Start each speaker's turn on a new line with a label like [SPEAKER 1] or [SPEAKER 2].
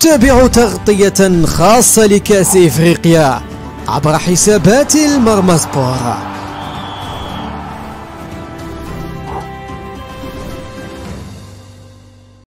[SPEAKER 1] تابعوا تغطية خاصة لكأس إفريقيا عبر حسابات المرمى سبور